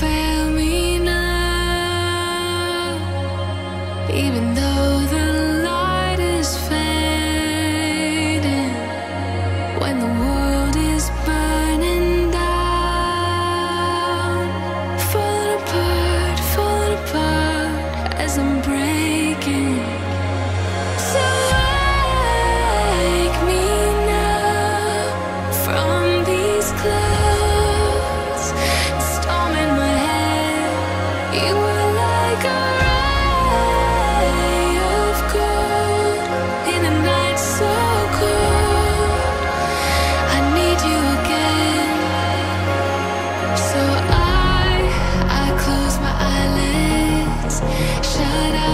fail me now, even though the da da